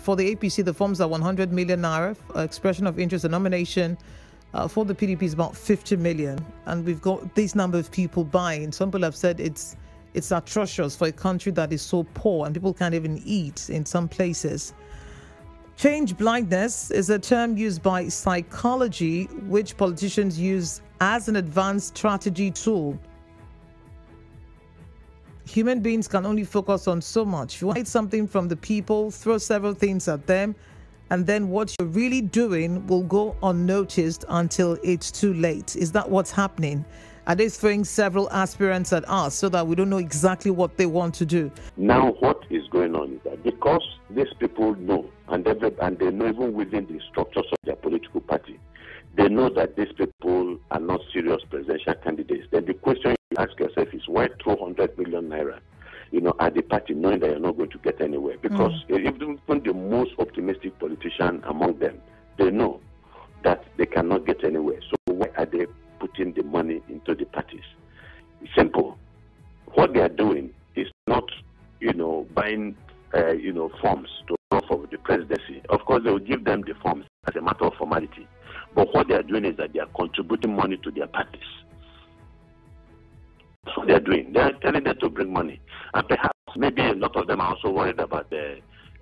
For the APC, the forms are 100 million naira. Expression of interest, the nomination uh, for the PDP is about 50 million, and we've got this number of people buying. Some people have said it's it's atrocious for a country that is so poor and people can't even eat in some places. Change blindness is a term used by psychology, which politicians use as an advanced strategy tool. Human beings can only focus on so much. If you hide something from the people, throw several things at them, and then what you're really doing will go unnoticed until it's too late. Is that what's happening? Are they throwing several aspirants at us so that we don't know exactly what they want to do? Now, what is going on is that because these people know, and, and they know even within the structures of their political party, they know that these people are not serious presidential candidates. Then the question ask yourself is why throw 100 million naira, you know, at the party, knowing that you're not going to get anywhere? Because mm. even the most optimistic politician among them, they know that they cannot get anywhere. So why are they putting the money into the parties? It's simple. What they are doing is not, you know, buying, uh, you know, forms to run for the presidency. Of course, they will give them the forms as a matter of formality. But what they are doing is that they are contributing money to their parties. That's what they are doing. They are telling them to bring money. And perhaps maybe a lot of them are also worried about the,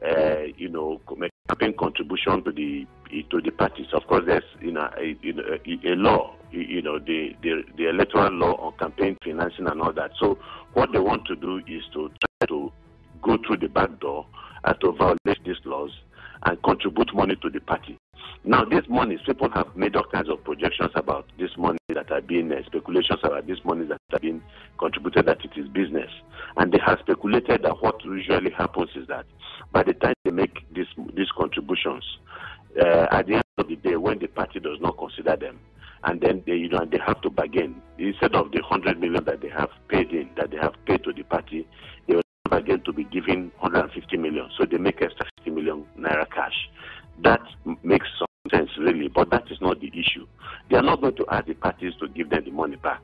uh, you know, campaign contribution to the to the parties. Of course, there's you know a, you know, a law, you know, the, the the electoral law on campaign financing and all that. So what they want to do is to try to go through the back door and to violate these laws and contribute money to the party. Now, this money, people have made all kinds of projections about this money that are being uh, speculations about this money that are being contributed that it is business, and they have speculated that what usually happens is that by the time they make these these contributions, uh, at the end of the day, when the party does not consider them, and then they you know they have to bargain instead of the hundred million that they have paid in that they have paid to the party, they will bargain to be given 150 million, so they make extra 50 million naira cash. That makes but that is not the issue. They are not going to ask the parties to give them the money back.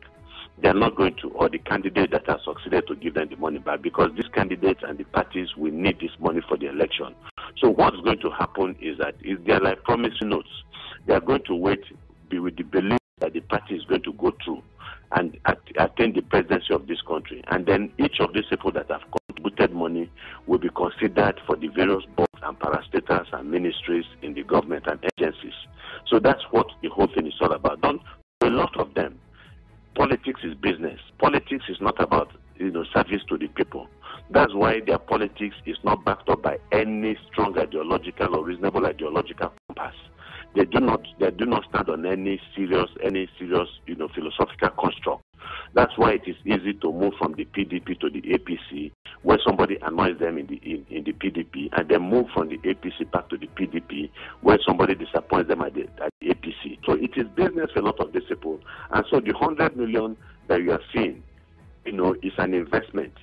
They are not going to, or the candidates that have succeeded to give them the money back, because these candidates and the parties will need this money for the election. So what's going to happen is that is they are like promissory notes. They are going to wait be with the belief that the party is going to go through and attain the presidency of this country. And then each of these people that have contributed money will be considered for the various boards and parastatals and ministries in the government and agencies. So that's what the whole thing is all about. Don't, a lot of them, politics is business. Politics is not about you know service to the people. That's why their politics is not backed up by any strong ideological or reasonable ideological compass. They do not they do not stand on any serious any serious you know philosophical construct. That's why it is easy to move from the PDP to the APC when somebody annoys them in the in, in the PDP, and then move from the APC back to the PDP when somebody disappoints them at the, at the APC. So it is business for a lot of these people, and so the hundred million that you are seeing, you know, is an investment,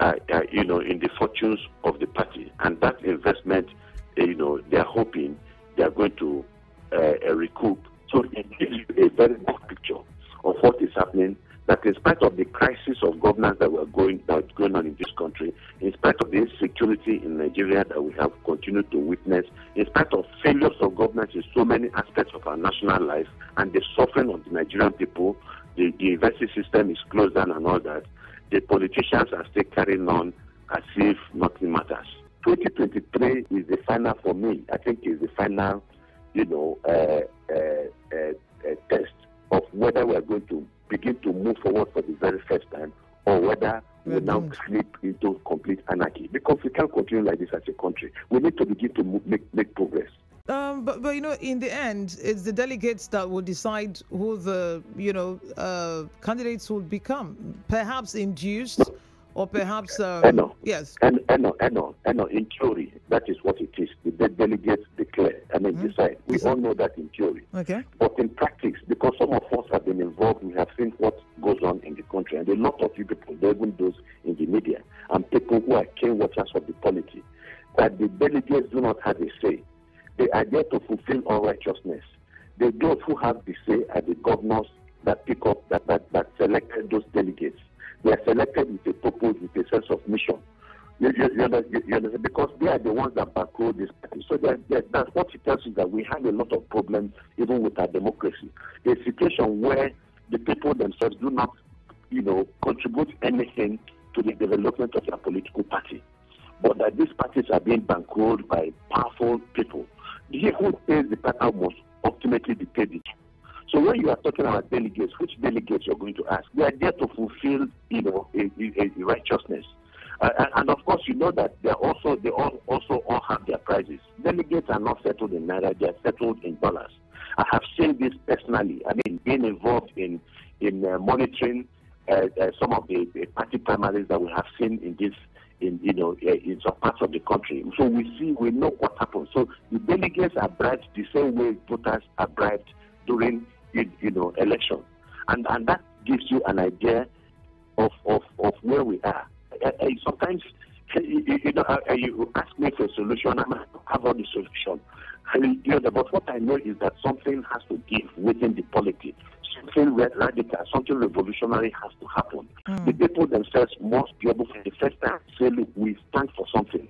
uh, uh, you know, in the fortunes of the party, and that investment, uh, you know, they are hoping they are going to uh, recoup. So it gives you a very good picture of what is happening that in spite of the crisis of governance that we're going that's going on in this country, in spite of the insecurity in Nigeria that we have continued to witness, in spite of failures of governance in so many aspects of our national life and the suffering of the Nigerian people, the, the university system is closed down and all that, the politicians are still carrying on as if nothing matters. 2023 is the final for me. I think is the final, you know, uh, uh, uh, uh test of whether we are going to begin to move forward for the very first time or whether we now slip into complete anarchy. Because we can't continue like this as a country. We need to begin to move, make, make progress. Um, but, but you know, in the end, it's the delegates that will decide who the you know uh, candidates will become. Perhaps induced or perhaps um, Enoh, yes. And Enoh, Enoh, Enoh, in theory, that is what it is. The delegates declare and then mm-hmm. decide. We all know that in theory. Okay. But in practice, because some of us have been involved, we have seen what goes on in the country, and a lot of you people, even those in the media, and people who are keen watchers of the polity, that the delegates do not have a say. They are there to fulfill all righteousness. The those who have the say are the governors that pick up that, that, that selected those delegates. They are selected with a purpose, with a sense of mission. You, you, you, know, you, know, because they are the ones that backroll this party. So that, that, that's what it tells you that we have a lot of problems even with our democracy. A situation where the people themselves do not, you know, contribute anything to the development of their political party. But that these parties are being bankrolled by powerful people. The who pays the party must ultimately dictate it. So when you are talking about delegates, which delegates you're going to ask? They are there to fulfill, you know, a, a, a righteousness. Uh, and, and, of course, you know that they also they all, also all have their prizes. Delegates are not settled in naira; they are settled in dollars. I have seen this personally. I mean, being involved in in uh, monitoring uh, uh some of the, party primaries that we have seen in this in you know uh, in some parts of the country. So we see we know what happens. So the delegates are bribed the same way voters are bribed during you know election, and and that gives you an idea of of, of where we are. Uh, uh, sometimes you, you know uh, you ask me for a solution, I have all the solution. You know, but what I know is that something has to give within the politics. Something radical, something revolutionary has to happen. Mm. The people themselves must be able, for the first time, say, "Look, we stand for something."